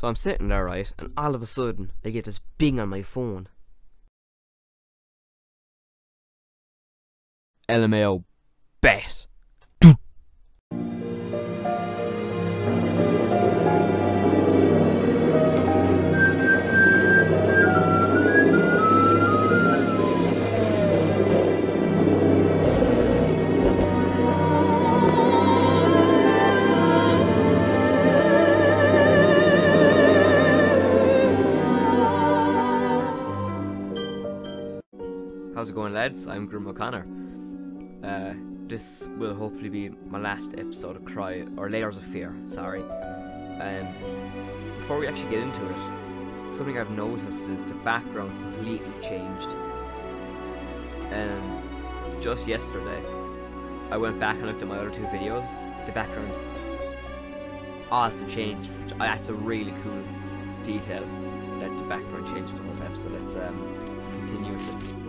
So I'm sitting there, right, and all of a sudden I get this bing on my phone. LMAO bet. Lads? I'm Grimm O'Connor. Uh, this will hopefully be my last episode of Cry, or Layers of Fear, sorry. Um, before we actually get into it, something I've noticed is the background completely changed. Um, just yesterday, I went back and looked at my other two videos. The background changed. Which, uh, that's a really cool detail that the background changed the whole time. So let's um, let's continue with this.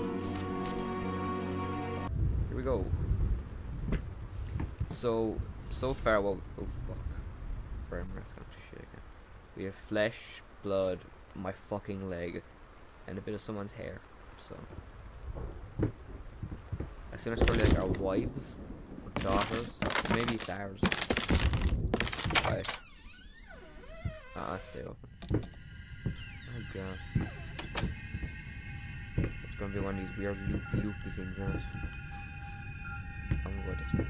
Go. So, so far, well, oh fuck. Frame rate's to shit Again we have flesh, blood, my fucking leg, and a bit of someone's hair. So, I assume it's probably like our wives, or daughters, maybe it's ours. Right. Ah, stay open. Oh god. It's gonna be one of these weird loopy loopy things in it. I'm gonna go this way.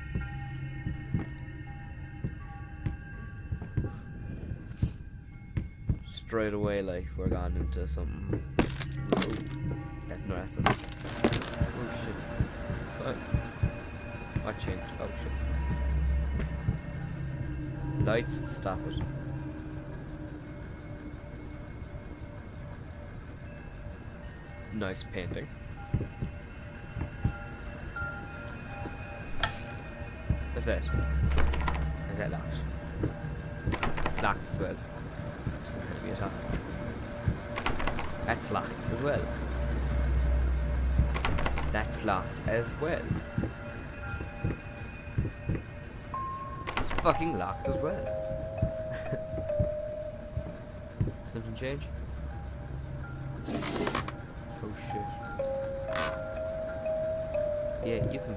Straight away, like we're gone into something. Ooh, that, no, that's a. Oh shit. What? What changed? Oh shit. Lights, stop it. Nice painting. What's that? Is that locked? It's locked as well. That's locked as well. That's locked as well. It's fucking locked as well. Something change? Oh shit. Yeah, you can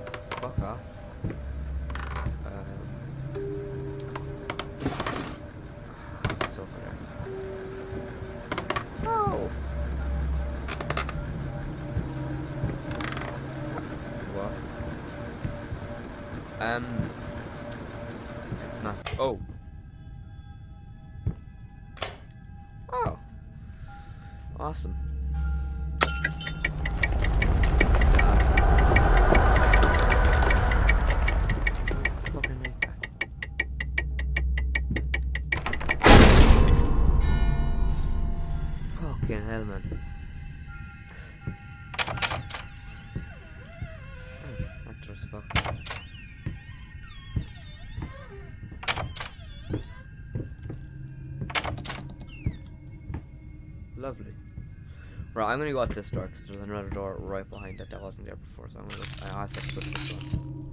I'm gonna go out this door because there's another door right behind it that wasn't there before, so I'm gonna go. I have to push this one.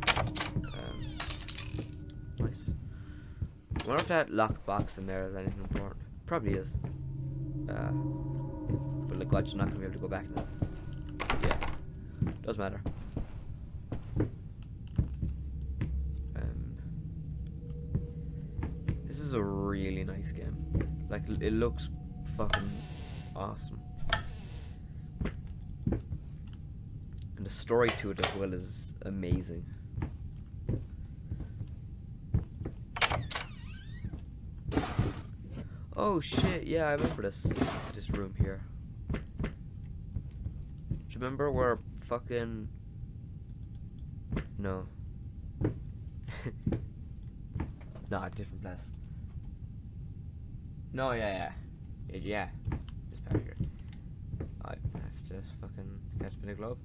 Um, nice. I wonder if that locked box in there is anything important. Probably is. Uh, but like, I'm just not gonna be able to go back now. Yeah, does matter. Um, this is a really nice game. Like, it looks fucking awesome. And the story to it as well is amazing. Oh shit, yeah, I remember this this room here. Do you remember where fucking No. a different place. No, yeah, yeah. It, yeah. Just back here. I have to fucking spin a globe.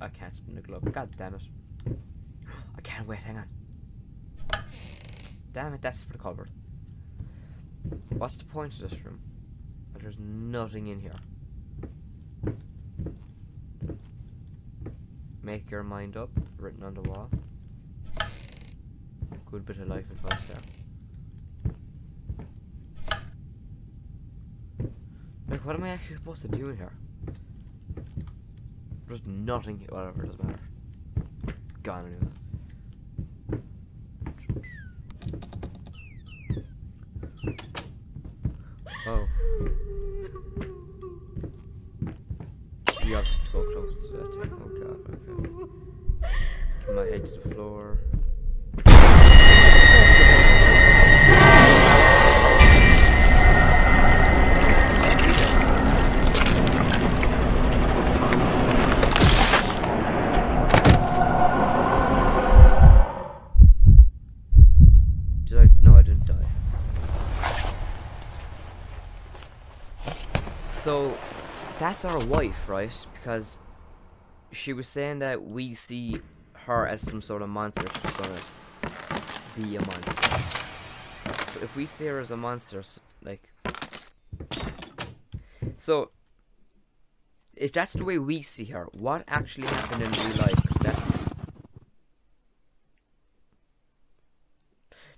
I can't spin the globe. God damn it. I can't wait, hang on. Damn it, that's for the cupboard. What's the point of this room? There's nothing in here. Make your mind up, written on the wall. Good bit of life advice there. Like, what am I actually supposed to do in here? There's nothing. Whatever, doesn't matter. Gone anyways. That's our wife, right? Because she was saying that we see her as some sort of monster. She's gonna be a monster. But if we see her as a monster, like. So, if that's the way we see her, what actually happened in real life? That's.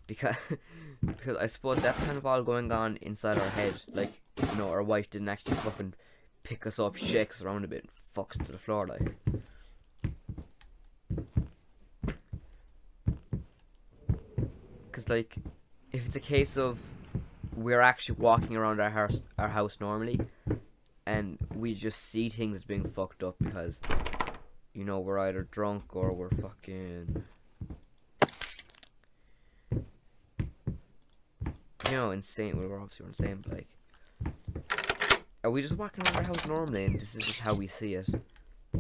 Because, because I suppose that's kind of all going on inside our head. Like, you know, our wife didn't actually fucking pick us up, shake us around a bit, and fucks to the floor, like. Because, like, if it's a case of we're actually walking around our house, our house normally, and we just see things being fucked up because, you know, we're either drunk or we're fucking. You know, insane. Well, we're obviously insane, but like, are we just walking around our house normally, and this is just how we see it,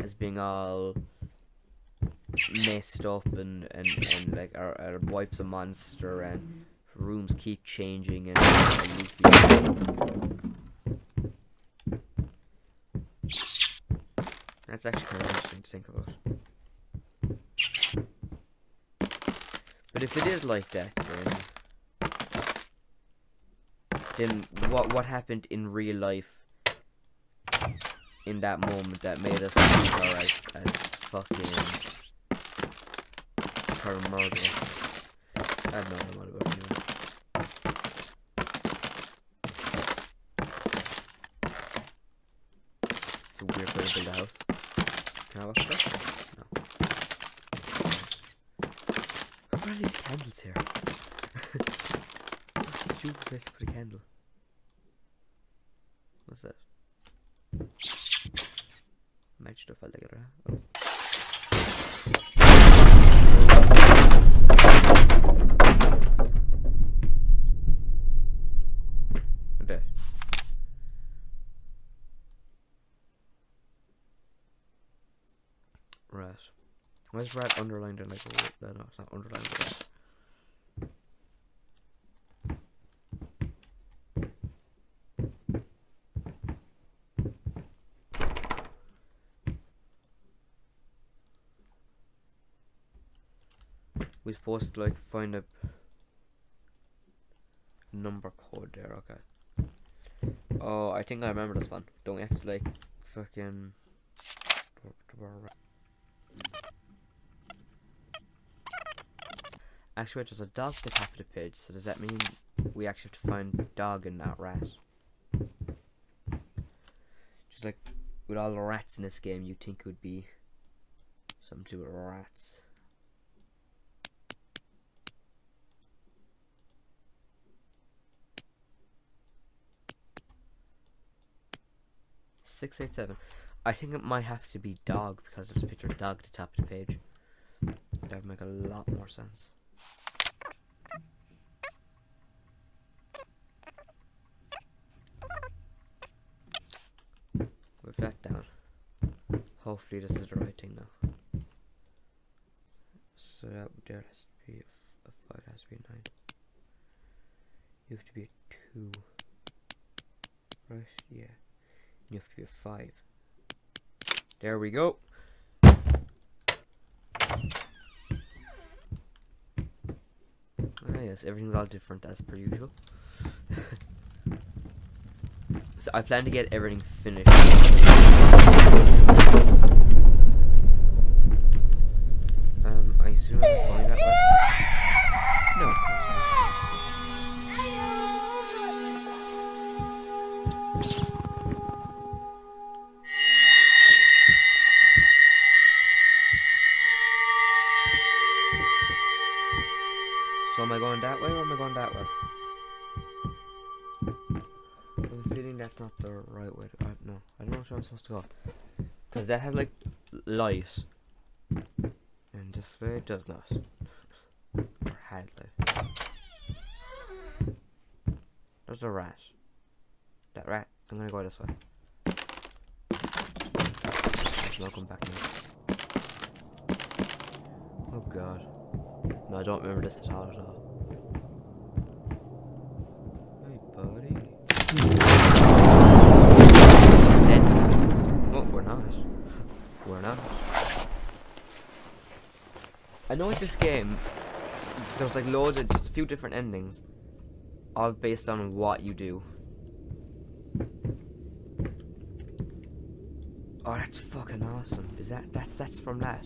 as being all messed up, and and, and like our, our wife's a monster, and rooms keep changing, and, that's actually kind of interesting to think about. But if it is like that, then then what what happened in real life in that moment that made us see her as, as fucking her murderess? I have no idea what about anyway. It's a weird way to build a house. Can I watch that? No. What are these candles here? It's a stupid place to put a candle. What's that? Match stuff like that. Oh. There. Right. Why is underlined in like word? No, it's not underlined. Rat. We're supposed to like find a number code there, okay. Oh, I think I remember this one. Don't have to like fucking Actually, wait, there's a dog at the top of the page, so does that mean we actually have to find dog and not rat? Just like with all the rats in this game, you'd think it would be something to do with rats. Six eight seven. I think it might have to be dog because there's a picture of dog at the top of the page. That would make a lot more sense. That down. Hopefully this is the right thing now. So that there has to be a, f- a five, has to be a nine. You have to be a two. Right? Yeah. You have to be a five. There we go. Ah yes, everything's all different as per usual. So I plan to get everything finished. Um, I assume that. No, of course So am I going that way or am I going that way? That's not the right way. To, uh, no, I don't know where I'm supposed to go. Because that has like light. And this way it does not. or had light. There's a rat. That rat. I'm gonna go this way. There's no come back. Oh god. No, I don't remember this at all at all. Hey buddy. Dead. Oh, we're not. We're not. I know with this game, there's like loads of just a few different endings, all based on what you do. Oh, that's fucking awesome. Is that that's that's from that?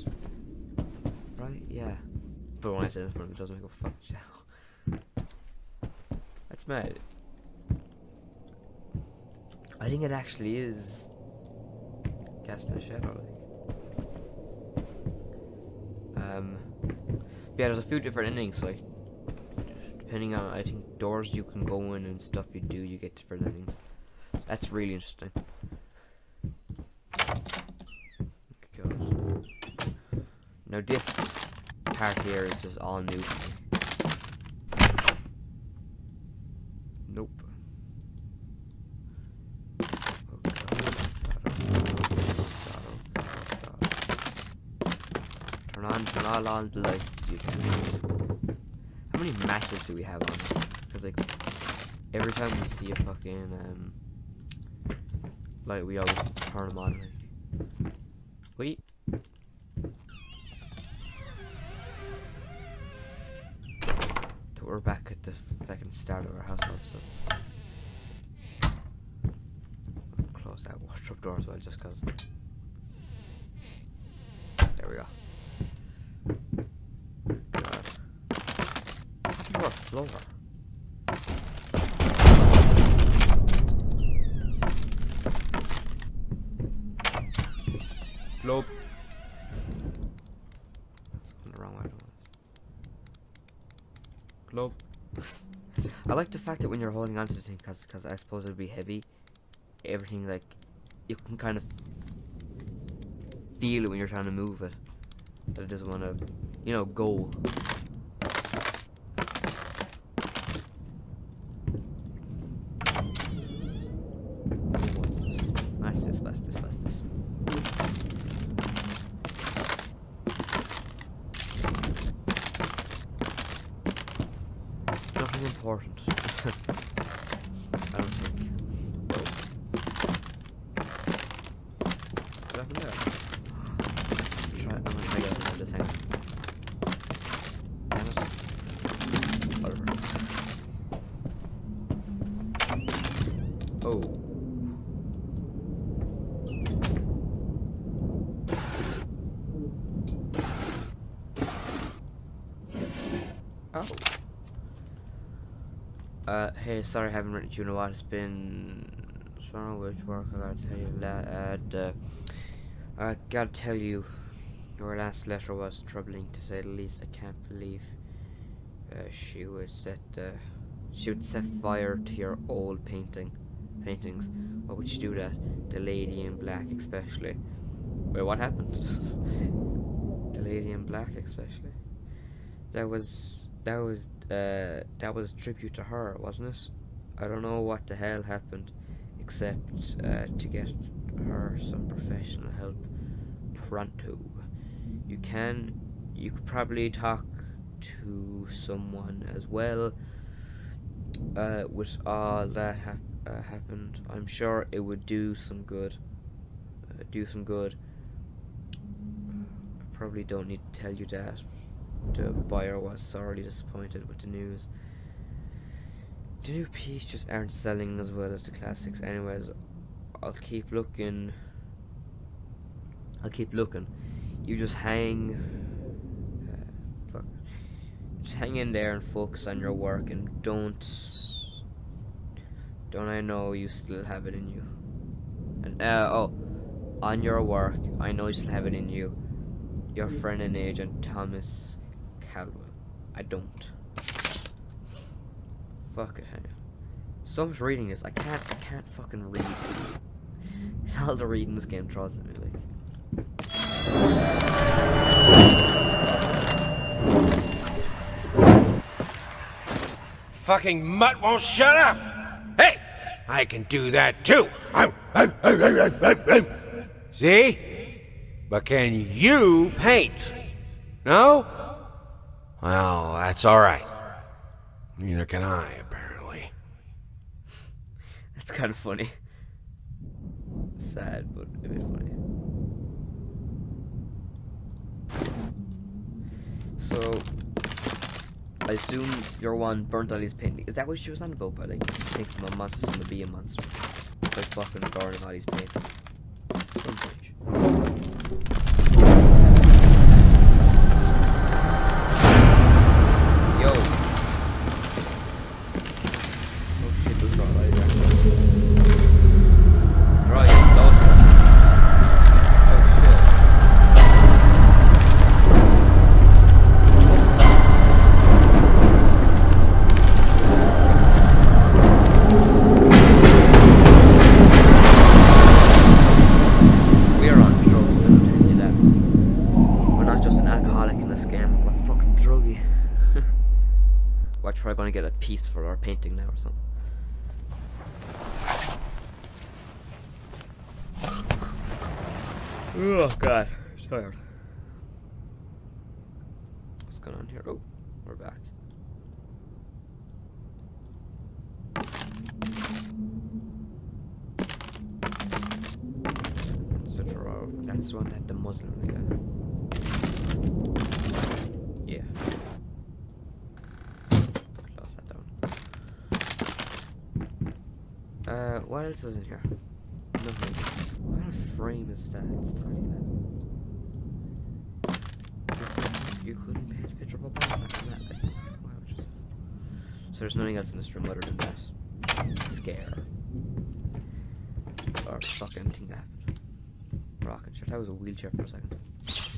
Right? Yeah. But when I say from it doesn't make a fuck shell. That's mad. I think it actually is casting a shadow. Like. Um. Yeah, there's a few different endings. Like, depending on I think doors you can go in and stuff you do, you get different endings. That's really interesting. God. Now this part here is just all new. Nope. Turn on, turn all on the lights. You. How many matches do we have on? Because like every time we see a fucking um, light, we always turn them on. Like. Wait. we're back at the fucking start of our house also. Close that wardrobe door as well, just cause. There we go. God. Floor, floor. Globe. the wrong way. Globe. I like the fact that when you're holding onto the thing, cause, cause I suppose it'll be heavy. Everything like you can kind of feel it when you're trying to move it. That it doesn't want to, you know, go. What's this? What's this? What's this? What's this? Nothing important. I don't think. What happened there? Try, I'm gonna try to get out of this thing. Damn it. Whatever. Oh. Oh. Uh, hey, sorry I haven't written to you in a while. It's been so long work. I gotta tell you, lad. Uh, I gotta tell you, your last letter was troubling to say the least. I can't believe uh, she would set uh, she would set fire to your old painting paintings. Why would she do that? The lady in black, especially. Wait, what happened? the lady in black, especially. That was that was uh, that was a tribute to her, wasn't it? I don't know what the hell happened, except uh, to get her some professional help pronto. You can, you could probably talk to someone as well. Uh, with all that hap uh, happened, I'm sure it would do some good. Uh, do some good. I probably don't need to tell you that. The buyer was sorely disappointed with the news. The new pieces aren't selling as well as the classics. Anyways, I'll keep looking. I'll keep looking. You just hang. Uh, fuck. Just hang in there and focus on your work and don't. Don't I know you still have it in you? And uh, oh, on your work, I know you still have it in you. Your friend and agent Thomas Caldwell. I don't. Fuck it, hang on. So much reading this. I can't. I can't fucking read. All the reading this game throws at me like. Fucking mutt won't shut up! Hey! I can do that too! See? But can you paint? No? Well, that's alright. Neither can I, apparently. That's kind of funny. Sad, but a bit funny. So, I assume your one burnt out his painting. Is that what she was on about? By like, thinks the monster's gonna be a monster. By fucking burning all his paintings. Some bitch. Piece for our painting now or something. Oh god, tired. What's going on here? Oh, we're back. That's the one that the Muslim guy. Yeah. Close that down. Uh, what else is in here? Nothing. What kind of frame is that? It's tiny, man. You couldn't paint a picture of a bomb like that. Like, wow, just... So there's nothing else in this room other than that scare. Or fuck anything that happened. Rocket ship. That was a wheelchair for a second.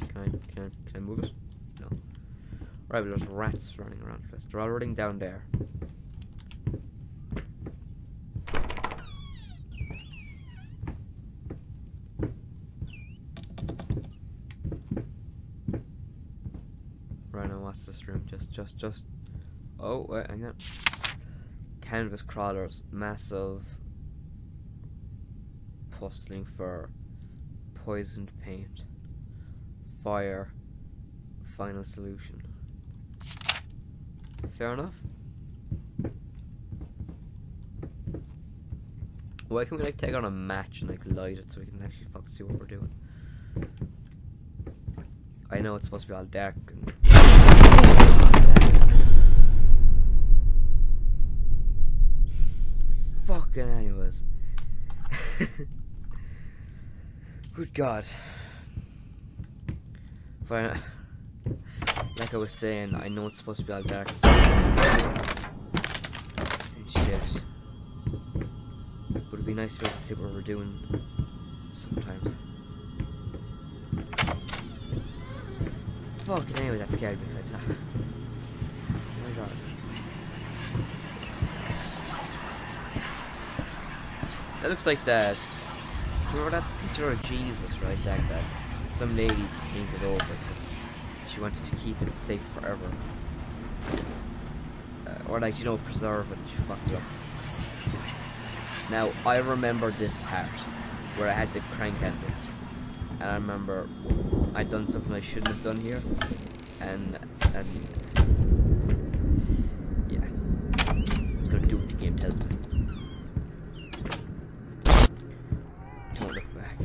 Can I can I can I move it? No. Right, but there's rats running around. They're all running down there. What's this room? Just, just, just. Oh, wait, hang on. Canvas crawlers, massive. Puzzling fur, poisoned paint, fire, final solution. Fair enough. Why can't we like take on a match and like light it so we can actually fucking see what we're doing? I know it's supposed to be all dark and Fucking anyways. Good God. Fine. Like I was saying, I know it's supposed to be like that. And shit. But it'd be nice to be able to see what we're doing sometimes. Fucking anyway, that scared me because I oh my That looks like that. Remember that picture of Jesus, right? That that some lady painted over she wanted to keep it safe forever, uh, or like you know preserve it. She fucked up. Now I remember this part where I had the crank handle, and I remember I'd done something I shouldn't have done here, and and yeah, I was gonna do what the game tells me. Don't look back.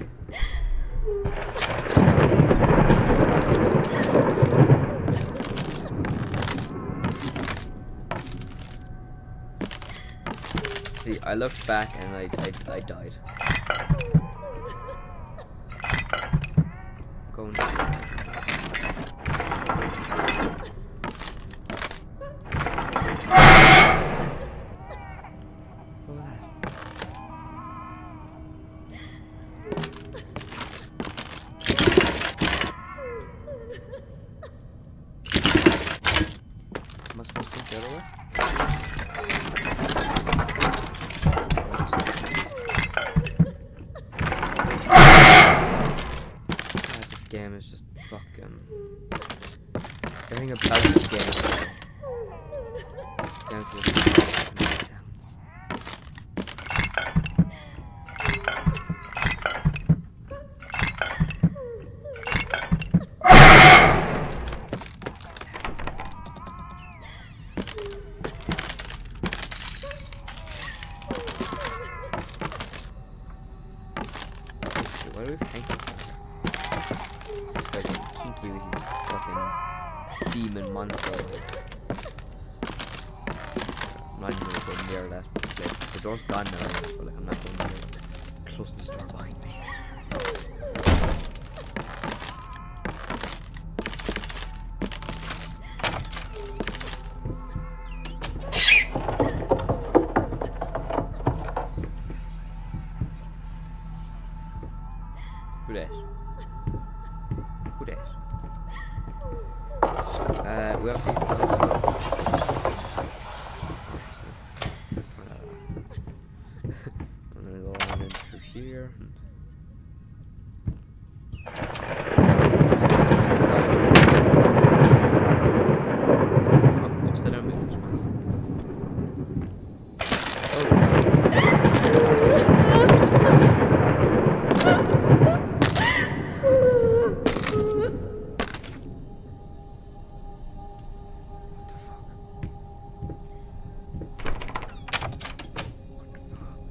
See, I looked back and I, I, I died.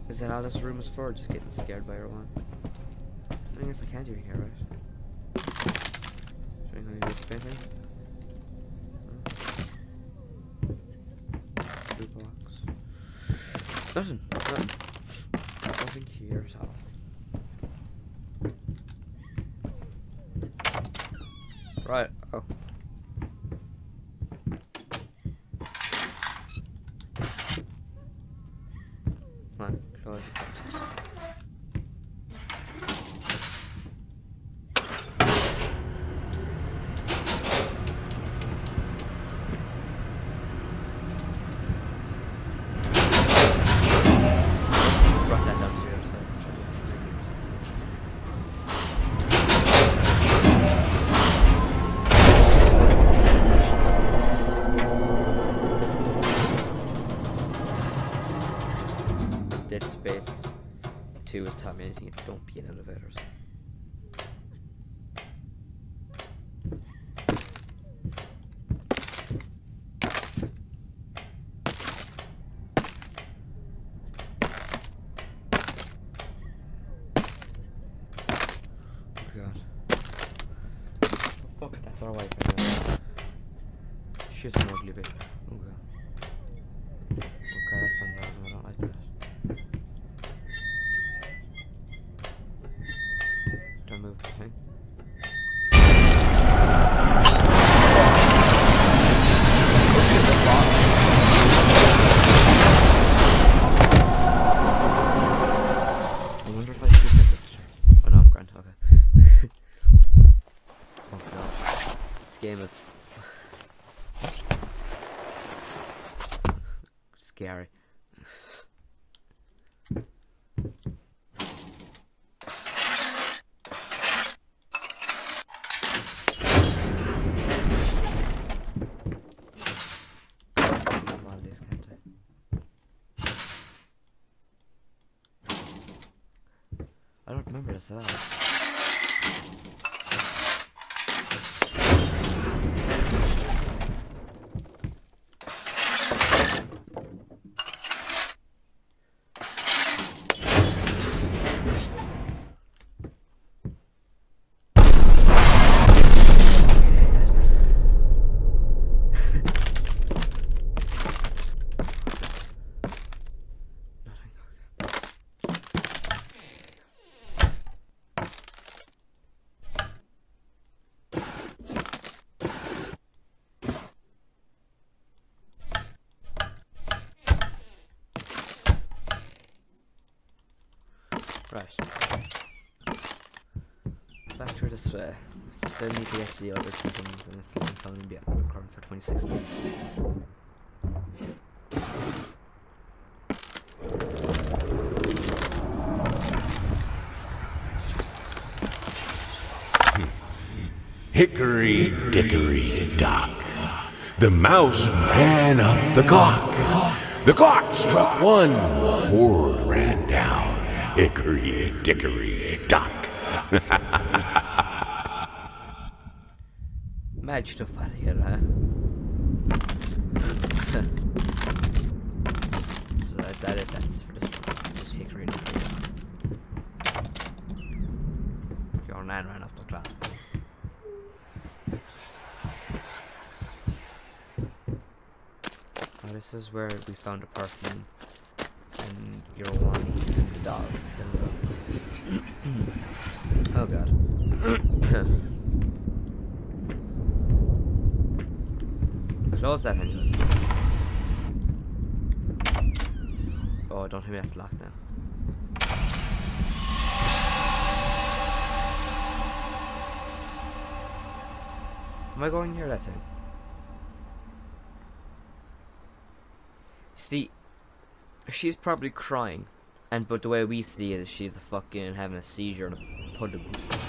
Is that all this room is for? Just getting scared by everyone. I guess I can't do here, right? Should I do this anything? Nothing. don't be in elevators. Oh, Fuck, that's our wife. She's an ugly bitch. sucks. swear. Send me the FD order things and it's like phone me be at the recording for 26 minutes. Hickory dickory dock. The mouse ran up the clock. The clock struck one. Horde ran down. Hickory dickory dock. Out here, huh? so is that it? That's for this one. Just. Your nan ran up the clock. This is where we found a perfume and your one and the dog. oh god. Close that anyways. Oh, don't hit me that's locked now. Am I going here that time? See, she's probably crying, and but the way we see it is she's fucking having a seizure and a puddle.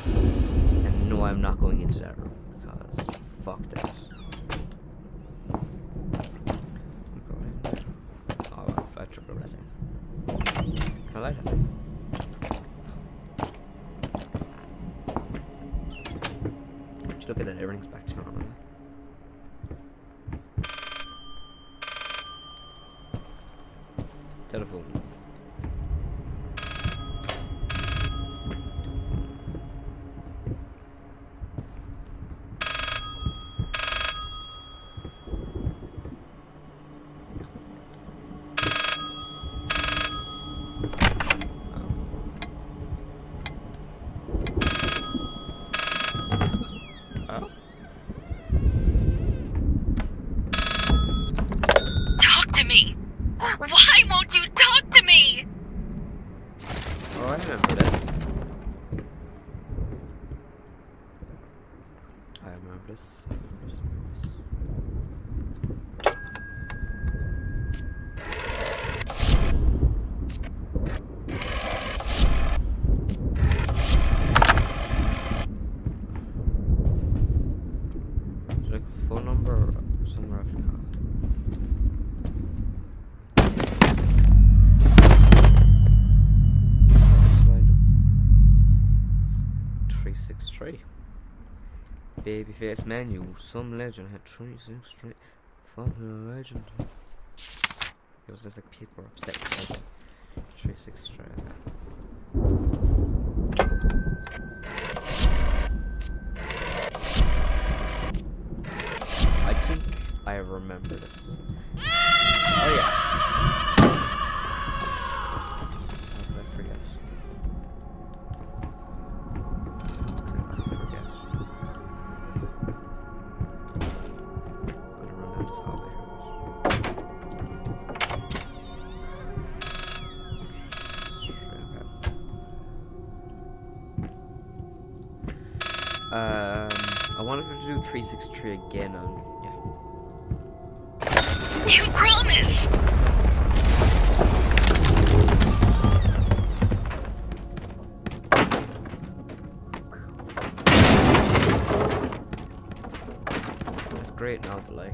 And no, I'm not going into that room because fuck that. I'm going in there. I, like that. Just look at that, everything's back to normal. Telephone. Oh. Talk to me! Why won't you talk to me? Oh, I remember this. I remember this. I remember this. I remember this. Is there like a phone number or somewhere I forgot? Three six three. Babyface menu. Some legend had three six three. Fucking legend. It was just like people upset. Three six three. I think I remember this. Oh yeah. 363 again on yeah. You promise! It's great now, but like...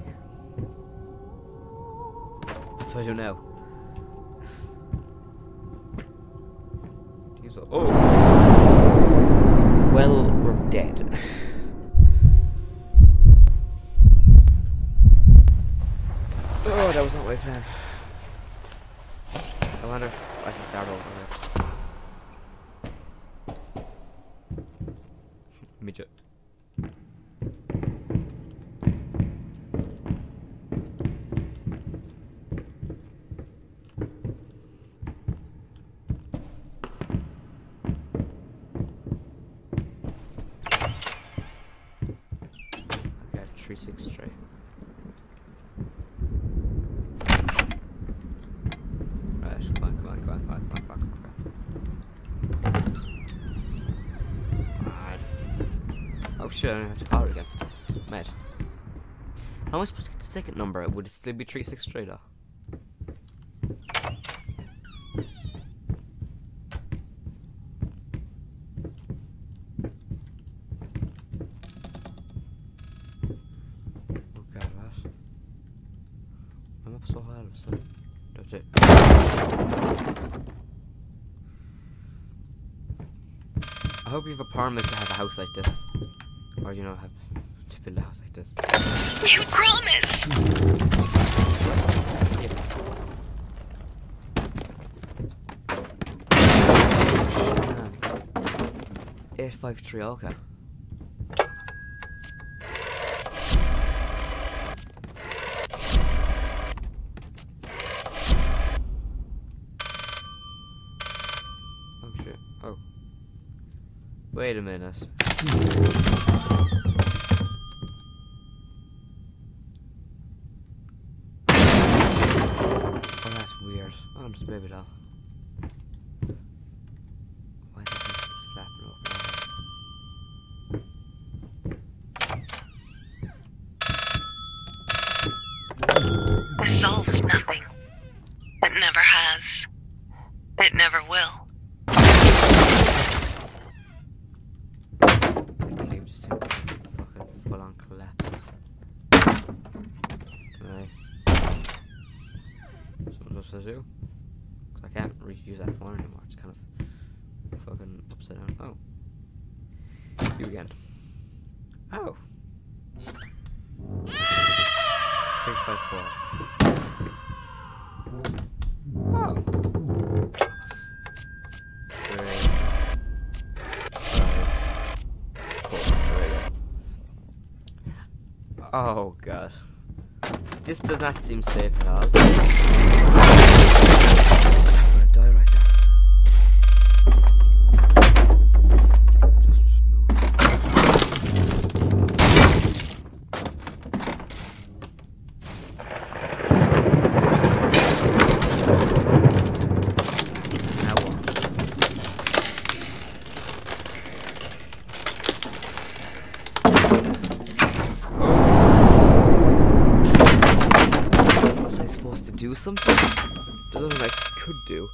that's What I do now? Shit, I have to power again. Mate. How am I supposed to get the second number? Would it still be 363 though? Oh god, what? so that's it. I hope you have a permit to have a house like this. Or, you know, have to build a house like this. You promise! Eight five three. Okay. Oh shit. Oh. Wait a minute. Oh, that's weird. Oh, I'm just a baby doll. Why is it just flapping open? This solves nothing. It never has. It never will. Leave just to fucking full on collapse. Right. Something else to do? 'Cause I can't really use that phone anymore. It's kind of fucking upside down. Oh. You again. Oh. Six five four. Oh. Three. Five. Four. There we go. Oh god. This does not seem safe at all. I'm gonna die right now. Just, just move. Now what? Was I supposed to do something? There's nothing I could do.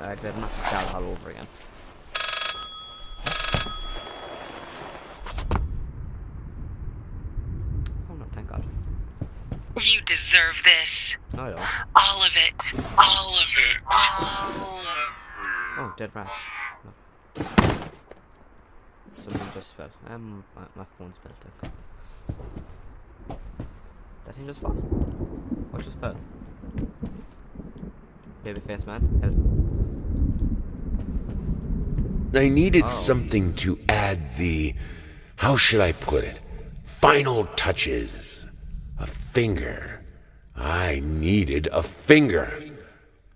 I better not start all over again. Oh no, thank God. You deserve this. No, I don't. All of it. All of it. All of it. Oh, dead rat. No. Something just fell. Um, my, my phone's melting. That thing just fell. What just fell? Baby face man. Help. I needed Oh. something to add the. How should I put it? Final touches. A finger. I needed a finger.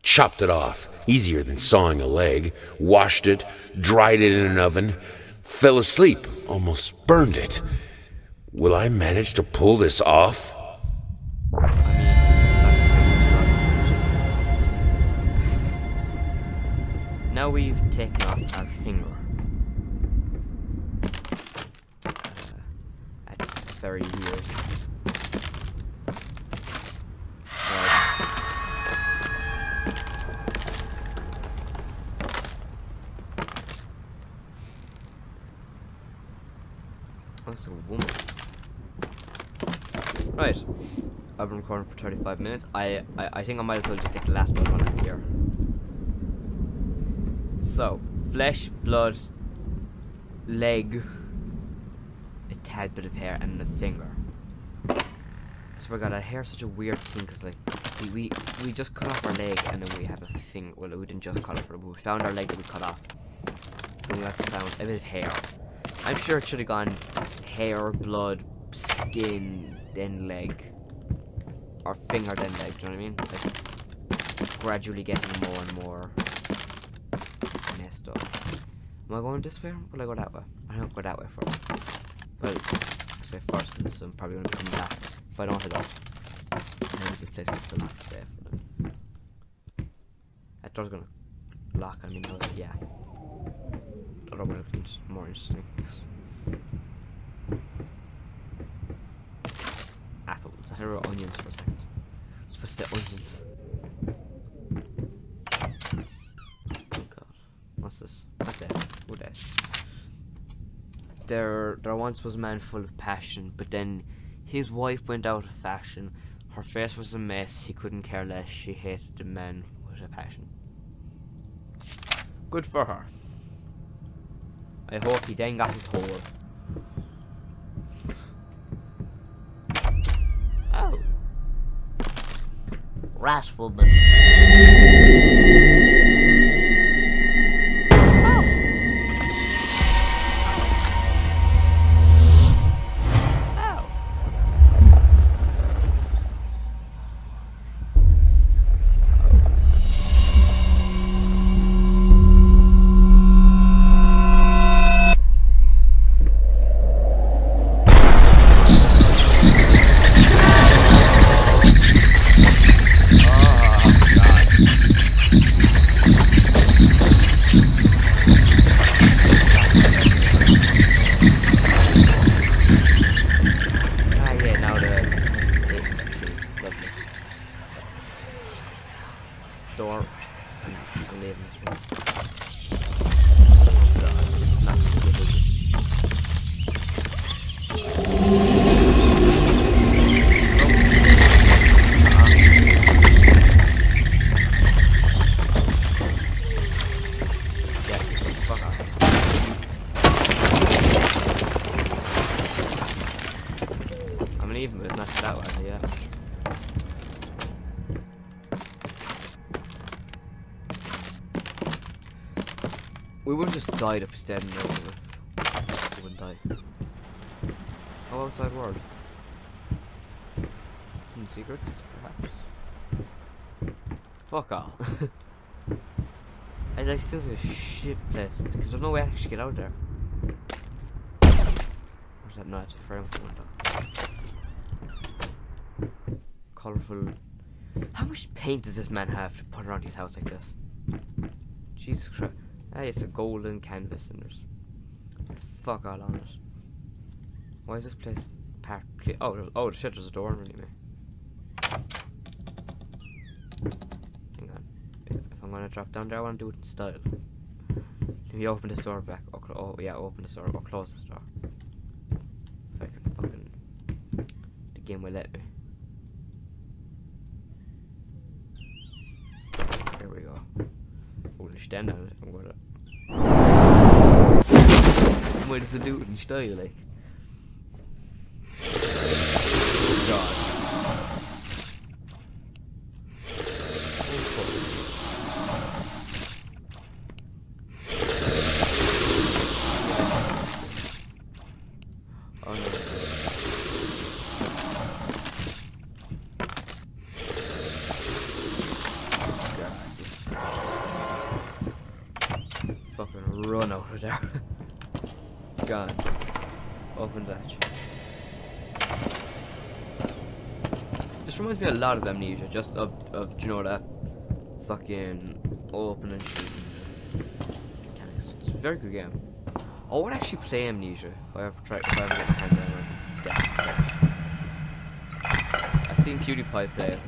Chopped it off. Easier than sawing a leg. Washed it. Dried it in an oven. Fell asleep. Almost burned it. Will I manage to pull this off? Now we've taken off our finger. Uh, that's very weird. Right. That's a woman. Right. I've been recording for 35 minutes. I, I, I think I might as well just get the last one on here. So, flesh, blood, leg, a tad bit of hair, and a finger. So we got our hair such a weird thing because like we, we we just cut off our leg and then we have a thing. Well, we didn't just cut off but we found our leg that we cut off. And we also found a bit of hair. I'm sure it should have gone hair, blood, skin, then leg, or finger, then leg. Do you know what I mean? Like gradually getting more and more messed up. Am I going this way or will I go that way? I don't go that way first. But say first is I'm probably gonna come back if I don't up. And this place gets a lot safe. That door's gonna lock on me now, yeah. The other one would be just more interesting. Apples. I onions for a second. I was supposed to say onions. Oh god. What's this? What that? There, there once was a man full of passion, but then His wife went out of fashion. Her face was a mess. He couldn't care less. She hated the men with a passion. Good for her. I hope he then got his hole. Oh. Rat woman. We would have just died up instead and over. We wouldn't die. Oh, outside world. Hidden secrets, perhaps? Fuck all. I like still a shit place because there's no way I can actually get out there. Where's that? No, that's a frame window. Colorful. How much paint does this man have to put around his house like this? Jesus Christ. Hey, it's a golden canvas and there's fuck all on it. Why is this place parked? cle- Oh, oh shit, there's a door underneath me. Hang on. If I'm gonna drop down there, I wanna do it in style. Let me open this door back. Oh, or oh, yeah, open this door or close this door. If I can fucking. The game will let me. There we go. Holy stand on it. I'm gonna. Might as well do it in. Oh god. Oh, fuck. Oh no. God, this fucking run out of there. Gone. Open latch. This reminds me a lot of Amnesia, just of, of you know that fucking open and shooting mechanics. It's a very good game. I would actually play Amnesia if I ever try if I ever get hands on it. I've seen PewDiePie play it.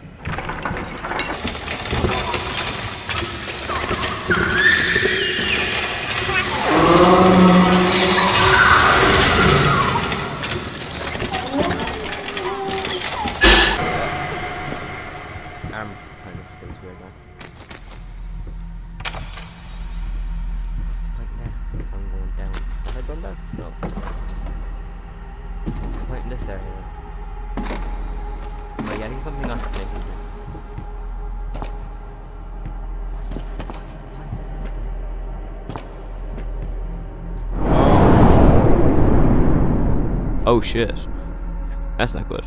Shit. That's not good.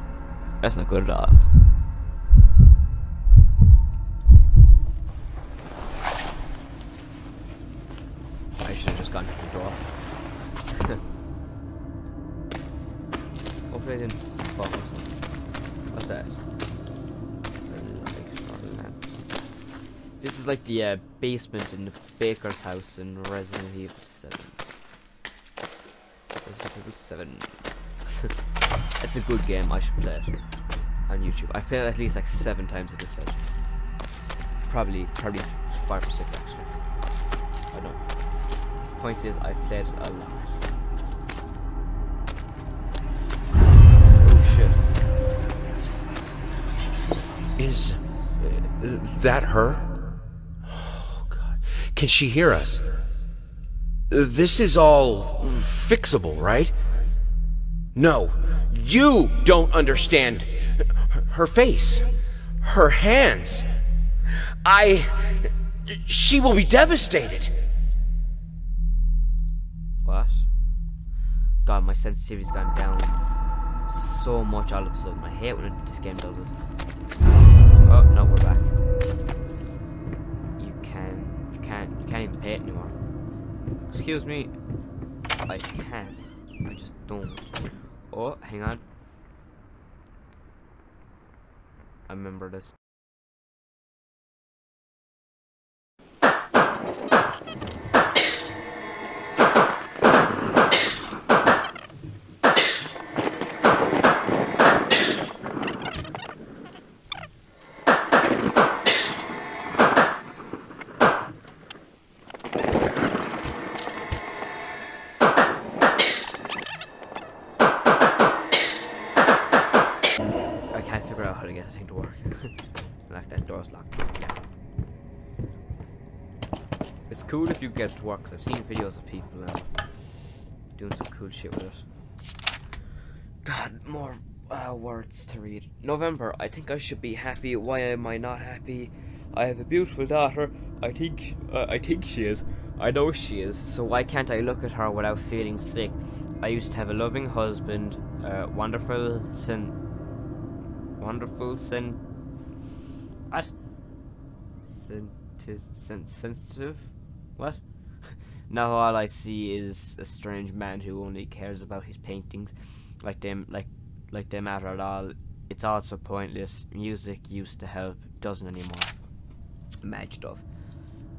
That's not good at all. I should have just gone to the door. Hopefully I didn't fall. What's that? This is like the uh, basement in the baker's house in Resident Evil 7. Resident Evil 7. It's a good game, I should play it on YouTube. I've played it at least like seven times at this stage. Probably, probably five or six actually. I don't. Point is, I've played it a lot. Oh shit. Is uh, that her? Oh, God. Can she hear us? This is all fixable, right? No, you don't understand. Her face, her hands. I. She will be devastated. What? God, my sensitivity's gone down so much all of a sudden. I hate when this game does it. Oh no, we're back. You can, you can't, you can't even pay it anymore. Excuse me. I can't. I just don't. Oh, hang on. I remember this. It's cool if you get it to work, I've seen videos of people uh, doing some cool shit with it. God, more uh, words to read. November, I think I should be happy. Why am I not happy? I have a beautiful daughter. I think uh, I think she is. I know she is. So why can't I look at her without feeling sick? I used to have a loving husband, uh, wonderful sin, wonderful sin. What? Sen- sensitive? What? now all I see is a strange man who only cares about his paintings, like them, like, like they matter at all. It's all so pointless. Music used to help, doesn't anymore. Mad stuff.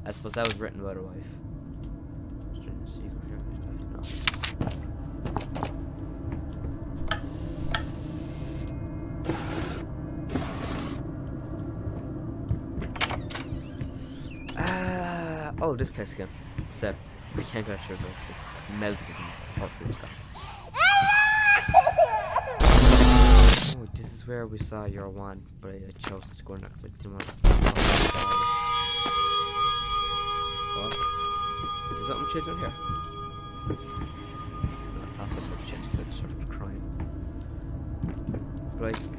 I suppose that was written by a wife. This place again. Except we can't go through this. It's melted hot food's gone. Oh, this is where we saw your one, but I chose to go next. I didn't want to. What? Is something changed on here? I thought something changed because I started crying. Right.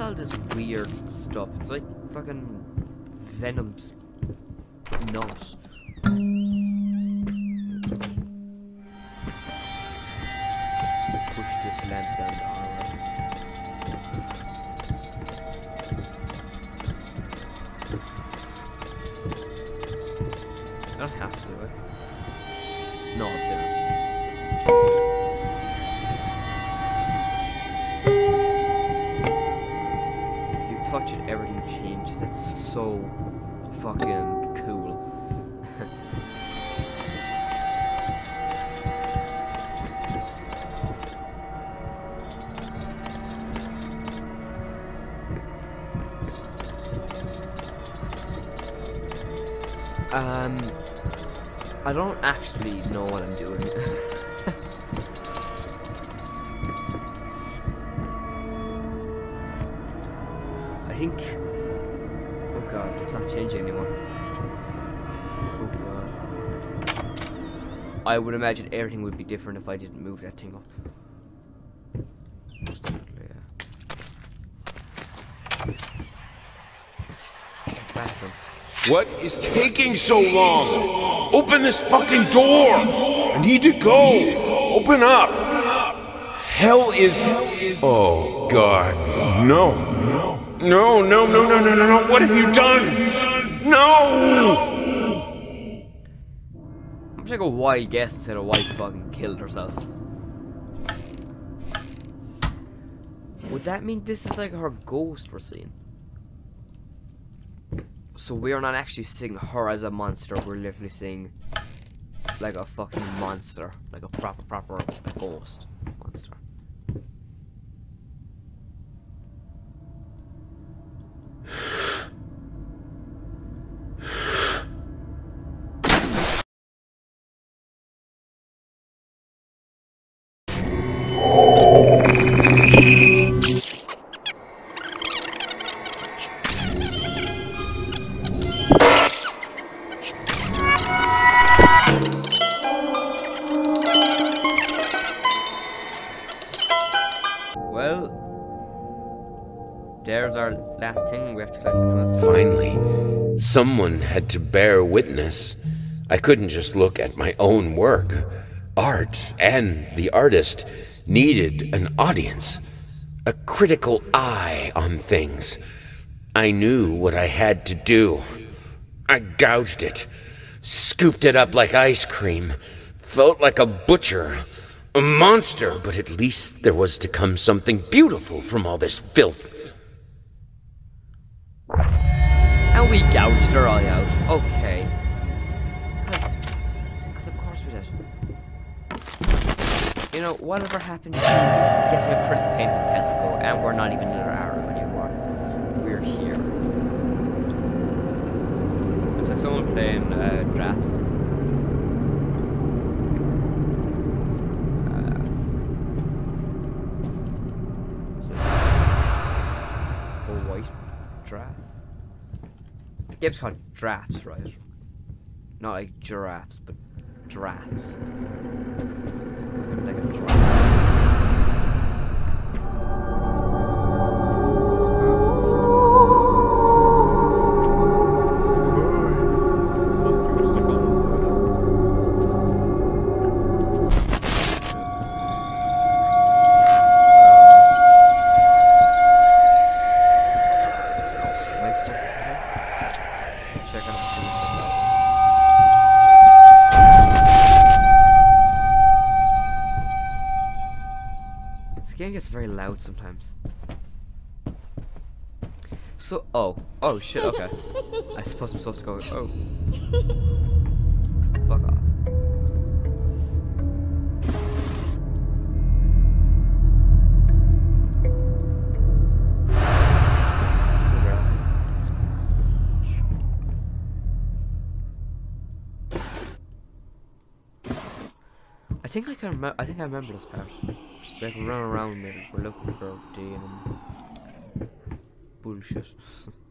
All this weird stuff? It's like fucking Venom's nose. Push this lamp down I don't actually know what I'm doing. I think. Oh god, it's not changing anymore. Oh god. I would imagine everything would be different if I didn't move that thing up. What is taking so long? Open this fucking door! I need to go! Open up! Hell is. Oh, God. No. No, no, no, no, no, no, no. What have you done? No! I'm just like a wild guess and said a wife fucking killed herself. Would that mean this is like her ghost we're seeing? So we are not actually seeing her as a monster, we're literally seeing like a fucking monster. Like a proper, proper ghost monster. Someone had to bear witness. I couldn't just look at my own work. Art and the artist needed an audience, a critical eye on things. I knew what I had to do. I gouged it, scooped it up like ice cream, felt like a butcher, a monster, but at least there was to come something beautiful from all this filth. And we gouged her eye out. Okay. Because, of course we did. You know, whatever happened to getting acrylic paints at Tesco, and we're not even in our arrow anymore. We're here. Looks like someone playing uh, drafts. Uh? A draft. The game's called Drafts, right? Not like giraffes, but drafts. Like a. oh, shit, okay. I suppose I'm supposed to go, oh. Fuck off. I think I can remember. I think I remember this part. We have to run around and we're looking for the um, bullshit.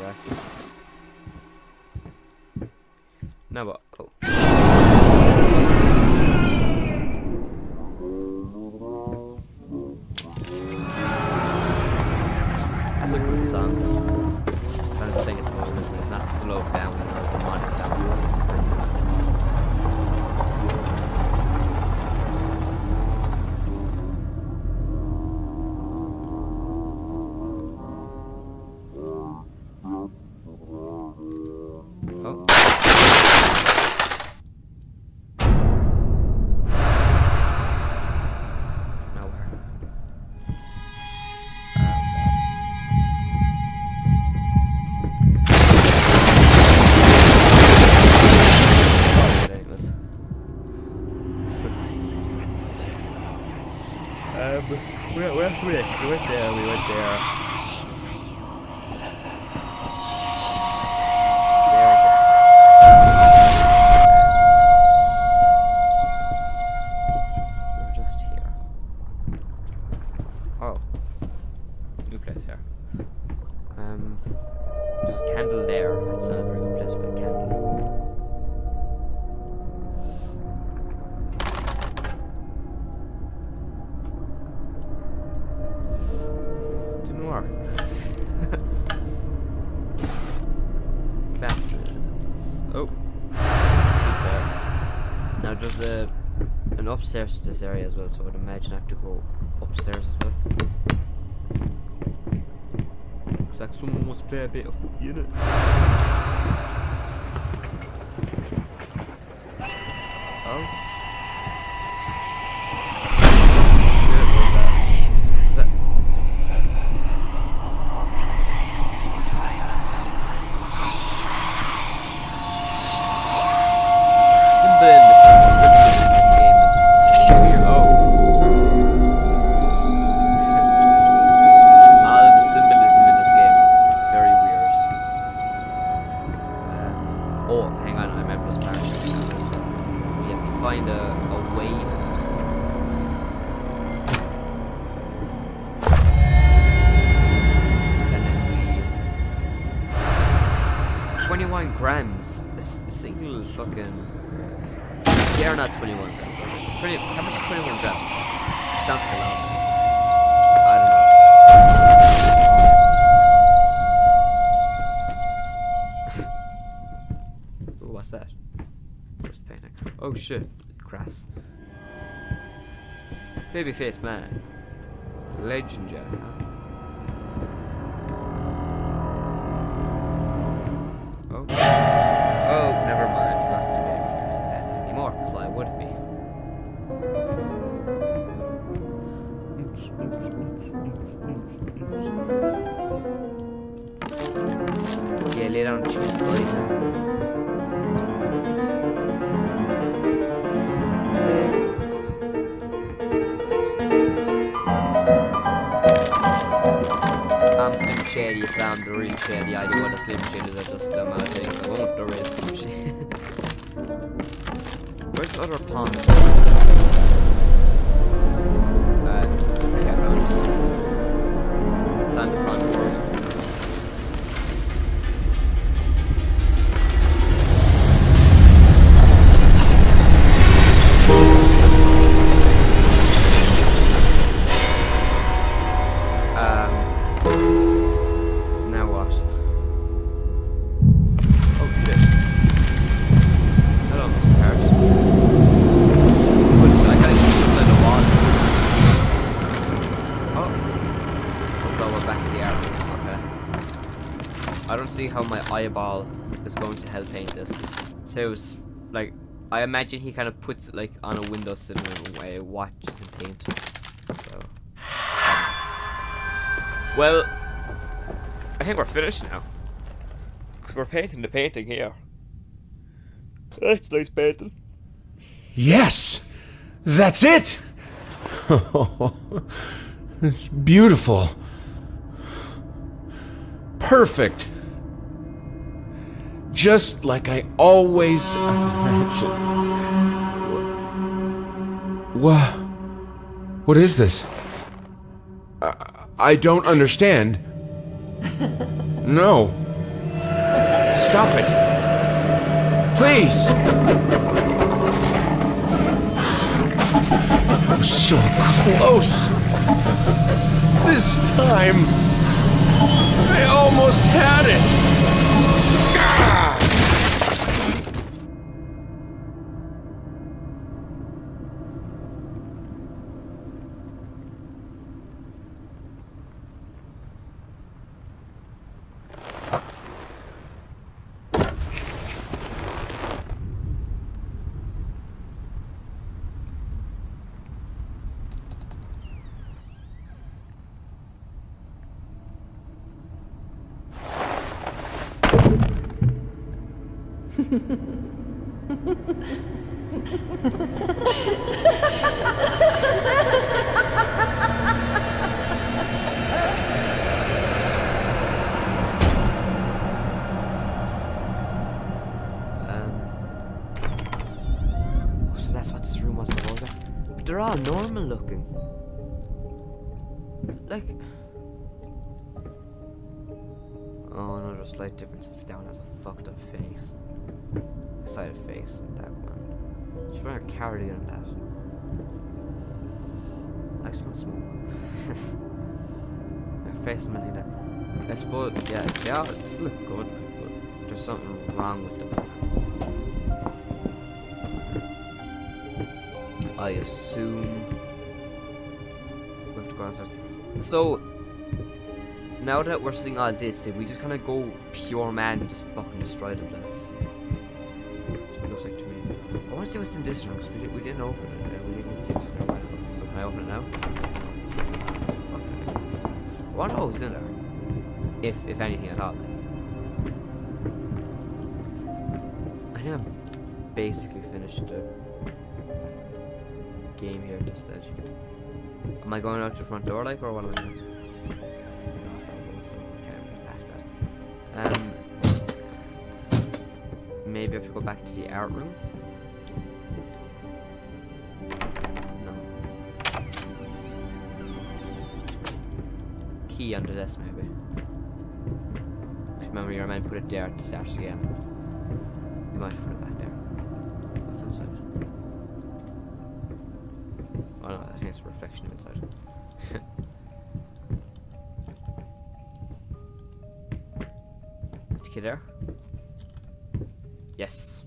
Big where, this area as well, so I'd imagine I have to go upstairs as well. Looks like someone wants to play a bit of footy in find a, a way. And then we 21 grams. A single fucking Yeah, not 21 grams 20, how much is 21 grams? Sounds like a shit, grass. Babyface man. Legend, yeah. Sound the real shady. I do what see how my eyeball is going to help paint this. 'cause So it's like I imagine he kind of puts it like on a windowsill in a way, watches and paint. So well, I think we're finished now. Because we're painting the painting here. That's nice painting. Yes! That's it! it's beautiful. Perfect. Just like I always imagined. What? What is this? I, I don't understand. No. Stop it. Please. I'm so close. This time, I almost had it. They're all normal looking. Like. Oh no, there's slight differences. That one has a fucked up face. Side of face. That one. She's wearing a cardigan and that. I smell smoke. Her face smells like that. I suppose, yeah, they all look good, but there's something wrong with them. I assume we have to go downstairs. So now that we're seeing all this, did we just kind of go pure man and just fucking destroy the place? It looks like to me. I want to see what's in this room because we, we didn't open it. and We didn't see what's in there. So can I open it now? I wonder what was in there. If if anything at all. I I'm basically finished the game here at this stage. Am I going out the front door like or what am I doing? No, it's all good. Can't past that. Um maybe I have to go back to the art room. No. Key under this maybe. Remember you're meant to put it there to start again. Is the kid there? Yes.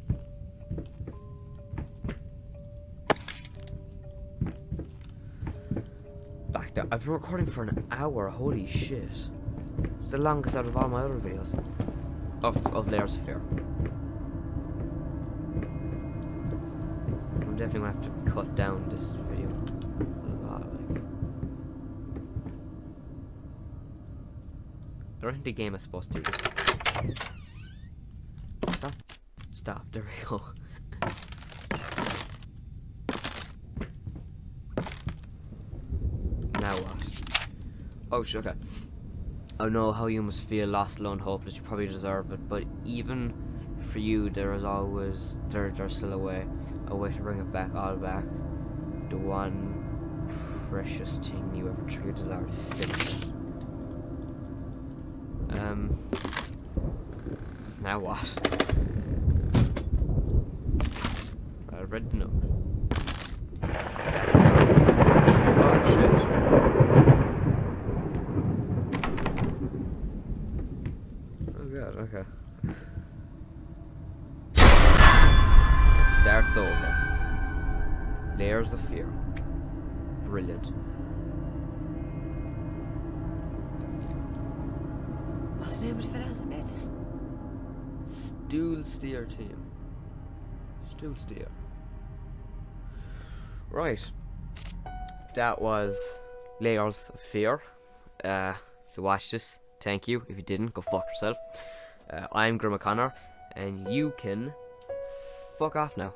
Back there. I've been recording for an hour. Holy shit. It's the longest out of all my other videos. Of, of Layers of Fear. I'm definitely gonna have to cut down this video a lot. Like. Don't think the game is supposed to do this. Stop. Stop. There we now what? Oh, shit, okay. I know how you must feel lost, alone, hopeless. You probably deserve it, but even for you, there is always there. There's still a way, a way to bring it back, all back. The one precious thing you ever truly desire. Fix it. Um. Now what? I read the note. That's it. Oh shit. Oh god, okay. It starts over. Layers of fear. Brilliant. What's the name of the fellas that made this? Stool Steer Team. Stool Steer. Right. That was Layers of Fear. Uh, if you watched this, thank you. If you didn't, go fuck yourself. Uh, I'm Grimm O'Connor, and you can fuck off now.